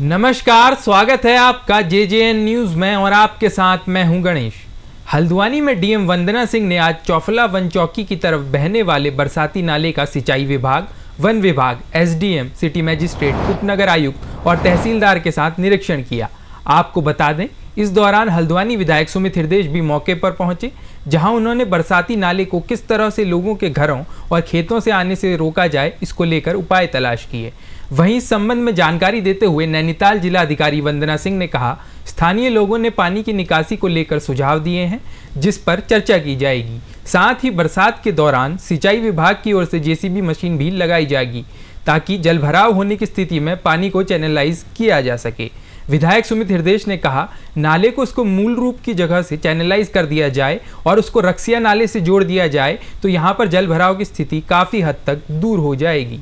नमस्कार, स्वागत है आपका जे जे एन न्यूज़ में और आपके साथ मैं हूँ गणेश। हल्द्वानी में डीएम वंदना सिंह ने आज चौफला वन चौकी की तरफ़ बहने वाले बरसाती नाले का सिंचाई विभाग, वन विभाग, एसडीएम, सिटी मजिस्ट्रेट, उपनगर आयुक्त और तहसीलदार के साथ निरीक्षण किया। आपको बता दें, इस दौरान हल्द्वानी विधायक सुमित हृदय भी मौके पर पहुँचे, जहाँ उन्होंने बरसाती नाले को किस तरह से लोगों के घरों और खेतों से आने से रोका जाए, इसको लेकर उपाय तलाश किए। वहीं इस संबंध में जानकारी देते हुए नैनीताल जिला अधिकारी वंदना सिंह ने कहा, स्थानीय लोगों ने पानी की निकासी को लेकर सुझाव दिए हैं, जिस पर चर्चा की जाएगी। साथ ही बरसात के दौरान सिंचाई विभाग की ओर से जेसीबी मशीन भी लगाई जाएगी, ताकि जलभराव होने की स्थिति में पानी को चैनलाइज किया जा सके। विधायक सुमित हृदय ने कहा, नाले को उसको मूल रूप की जगह से चैनलाइज कर दिया जाए और उसको रक्सिया नाले से जोड़ दिया जाए तो यहाँ पर जल भराव की स्थिति काफ़ी हद तक दूर हो जाएगी।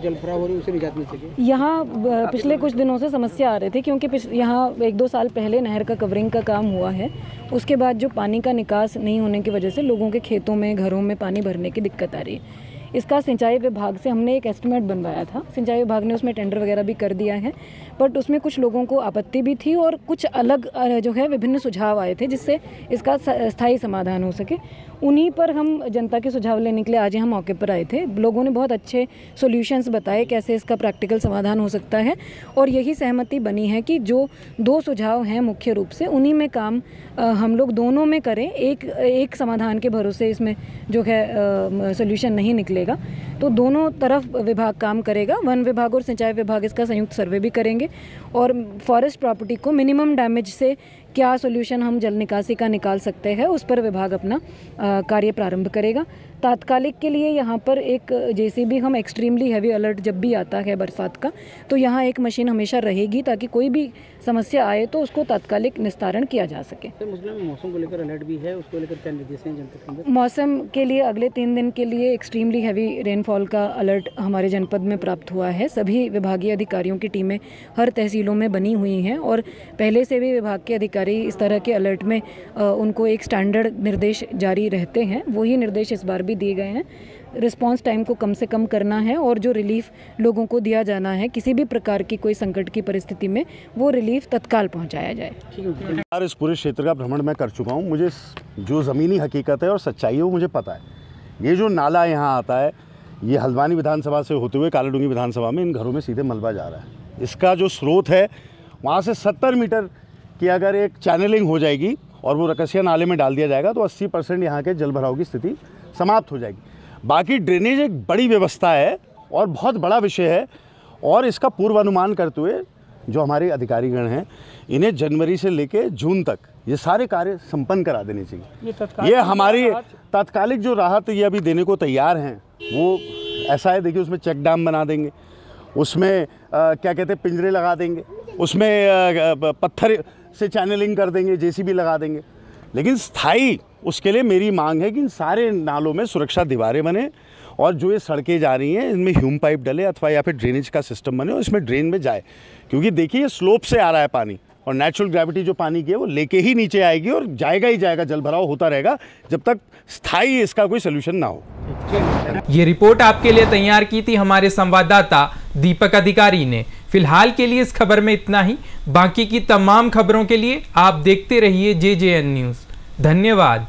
जल खराब हो रही उसे निजात मिल सके? यहाँ पिछले कुछ दिनों से समस्या आ रही थी क्योंकि यहाँ एक दो साल पहले नहर का कवरिंग का काम हुआ है। उसके बाद जो पानी का निकास नहीं होने की वजह से लोगों के खेतों में, घरों में पानी भरने की दिक्कत आ रही है। इसका सिंचाई विभाग से हमने एक एस्टिमेट बनवाया था। सिंचाई विभाग ने उसमें टेंडर वगैरह भी कर दिया है बट उसमें कुछ लोगों को आपत्ति भी थी और कुछ अलग जो है विभिन्न सुझाव आए थे जिससे इसका स्थायी समाधान हो सके। उन्हीं पर हम जनता के सुझाव लेने के लिए आज यहाँ मौके पर आए थे। लोगों ने बहुत अच्छे सोल्यूशंस बताए कैसे इसका प्रैक्टिकल समाधान हो सकता है और यही सहमति बनी है कि जो दो सुझाव हैं मुख्य रूप से, उन्हीं में काम हम लोग दोनों में करें। एक एक समाधान के भरोसे इसमें जो है सोल्यूशन नहीं निकलेगा तो दोनों तरफ़ विभाग काम करेगा। वन विभाग और सिंचाई विभाग इसका संयुक्त सर्वे भी करेंगे। और फॉरेस्ट प्रॉपर्टी को मिनिमम डैमेज से क्या सोल्यूशन हम जल निकासी का निकाल सकते हैं उस पर विभाग अपना कार्य प्रारंभ करेगा। तात्कालिक के लिए यहाँ पर एक जैसे भी हम एक्सट्रीमली हैवी अलर्ट जब भी आता है बरसात का तो यहाँ एक मशीन हमेशा रहेगी ताकि कोई भी समस्या आए तो उसको तात्कालिक निस्तारण किया जा सके। मौसम को लेकर अलर्ट भी है उसको लेकर क्या निर्देश हैं जनता के मौसम के लिए अगले तीन दिन के लिए एक्सट्रीमली हैवी रेनफॉल का अलर्ट हमारे जनपद में प्राप्त हुआ है। सभी विभागीय अधिकारियों की टीमें हर तहसीलों में बनी हुई हैं और पहले से भी विभाग के अधिकारी इस तरह के अलर्ट में उनको एक स्टैंडर्ड निर्देश जारी रहते हैं। वही निर्देश इस बार भी दिए गए हैं। रिस्पांस टाइम को कम से कम करना है और जो रिलीफ लोगों को दिया जाना है, किसी भी प्रकार की कोई संकट की परिस्थिति में, वो रिलीफ तत्काल पहुँचाया जाए। यार, इस पूरे क्षेत्र का भ्रमण मैं कर चुका हूँ। मुझे जो ज़मीनी हकीकत है और सच्चाई है, वो मुझे पता है। ये जो नाला यहाँ आता है, ये हल्द्वानी विधानसभा से होते हुए कालाडूँगी विधानसभा में इन घरों में सीधे मलबा जा रहा है। इसका जो स्रोत है, वहाँ से 70 मीटर की अगर एक चैनलिंग हो जाएगी और वो रकसिया नाले में डाल दिया जाएगा तो 80 परसेंट यहाँ के जल भराव की स्थिति समाप्त हो जाएगी। बाकी ड्रेनेज एक बड़ी व्यवस्था है और बहुत बड़ा विषय है और इसका पूर्वानुमान करते हुए जो हमारे अधिकारीगण हैं इन्हें जनवरी से लेके जून तक ये सारे कार्य संपन्न करा देने चाहिए। ये, ये हमारी तात्कालिक जो राहत ये अभी देने को तैयार हैं वो ऐसा है देखिए उसमें चेक डैम बना देंगे। उसमें क्या कहते हैं, पिंजरे लगा देंगे। उसमें पत्थर से चैनलिंग कर देंगे, जेसीबी लगा देंगे। लेकिन स्थायी, उसके लिए मेरी मांग है कि इन सारे नालों में सुरक्षा दीवारें बने और जो ये सड़कें जा रही हैं, इनमें ह्यूम पाइप डले अथवा या फिर ड्रेनेज का सिस्टम बने और इसमें ड्रेन में जाए। क्योंकि देखिए स्लोप से आ रहा है पानी और नेचुरल ग्रेविटी जो पानी की है, वो लेके ही नीचे आएगी और जाएगा ही जाएगा जल भराव होता रहेगा, जब तक स्थायी इसका कोई सोल्यूशन ना हो। ये रिपोर्ट आपके लिए तैयार की थी हमारे संवाददाता दीपक अधिकारी ने। फ़िलहाल के लिए इस खबर में इतना ही। बाकी की तमाम खबरों के लिए आप देखते रहिए जे जे एन न्यूज़। धन्यवाद।